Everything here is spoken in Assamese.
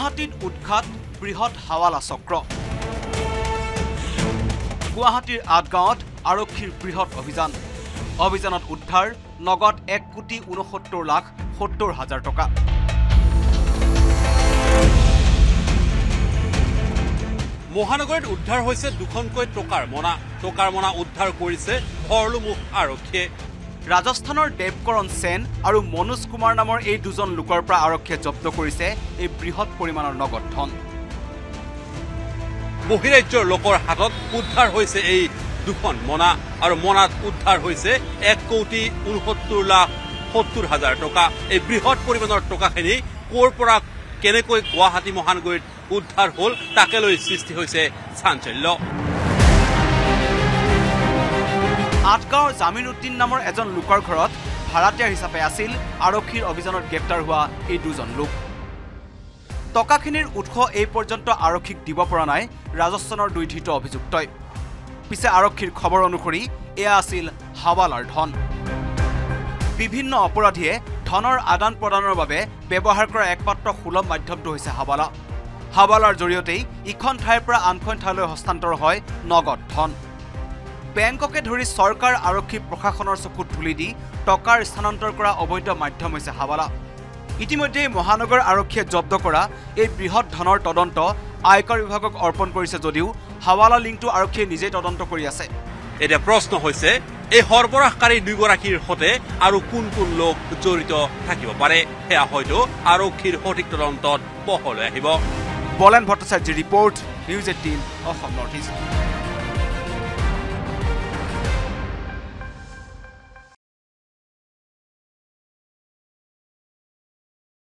গুৱাহাটীত উৎখাত বৃহৎ হাৱালা চক্ৰ। গুৱাহাটীৰ আঠগাঁৱত আৰক্ষীৰ বৃহৎ অভিযান। অভিযানত উদ্ধাৰ নগদ এক কোটি ঊনসত্তৰ লাখ সত্তৰ হাজাৰ টকা। মহানগৰীত উদ্ধাৰ হৈছে দুখনকৈ টকাৰ মোনা। টকাৰ মোনা উদ্ধাৰ কৰিছে ভৰলুমুখ আৰক্ষীয়ে। ৰাজস্থানৰ দেৱকৰণ সেন আৰু মনোজ কুমাৰ নামৰ এই দুজন লোকৰ পৰা আৰক্ষীয়ে জব্দ কৰিছে এই বৃহৎ পৰিমাণৰ নগদ ধন। বহিৰাজ্যৰ লোকৰ হাতত উদ্ধাৰ হৈছে এই দুখন মোনা আৰু মোনাত উদ্ধাৰ হৈছে এক কোটি ঊনসত্তৰ লাখ সত্তৰ হাজাৰ টকা। এই বৃহৎ পৰিমাণৰ টকাখিনি ক'ৰ পৰা কেনেকৈ গুৱাহাটী মহানগৰীত উদ্ধাৰ হ'ল তাকে লৈ সৃষ্টি হৈছে চাঞ্চল্য। আঠগাঁৱৰ জামিন উদ্দিন নামৰ এজন লোকৰ ঘৰত ভাড়াতীয়াৰ হিচাপে আছিল আৰক্ষীৰ অভিযানত গ্ৰেপ্তাৰ হোৱা এই দুজন লোক। টকাখিনিৰ উৎস এই পৰ্যন্ত আৰক্ষীক দিব পৰা নাই ৰাজস্থানৰ দুই ধৃত অভিযুক্তই। পিছে আৰক্ষীৰ খবৰ অনুসৰি এয়া আছিল হাৱালাৰ ধন। বিভিন্ন অপৰাধীয়ে ধনৰ আদান প্ৰদানৰ বাবে ব্যৱহাৰ কৰা একমাত্ৰ সুলভ মাধ্যমটো হৈছে হাৱালা। হাৱালাৰ জৰিয়তেই ইখন ঠাইৰ পৰা আনখন ঠাইলৈ হস্তান্তৰ হয় নগদ ধন। বেংককে ধৰি চৰকাৰ আৰক্ষী প্ৰশাসনৰ চকুত ধূলি দি টকাৰ স্থানান্তৰ কৰা অবৈধ মাধ্যম হৈছে হাৱালা। ইতিমধ্যে মহানগৰ আৰক্ষীয়ে জব্দ কৰা এই বৃহৎ ধনৰ তদন্ত আয়কৰ বিভাগক অৰ্পণ কৰিছে যদিও হাৱালা লিংকটো আৰক্ষীয়ে নিজেই তদন্ত কৰি আছে। এতিয়া প্ৰশ্ন হৈছে এই সৰবৰাহকাৰী দুয়োগৰাকীৰ সৈতে আৰু কোন কোন লোক জড়িত থাকিব পাৰে? সেয়া হয়তো আৰক্ষীৰ সঠিক তদন্তত পোহৰলৈ আহিব। বলেন ভট্টাচাৰ্যৰ report news eighteen Assam north east.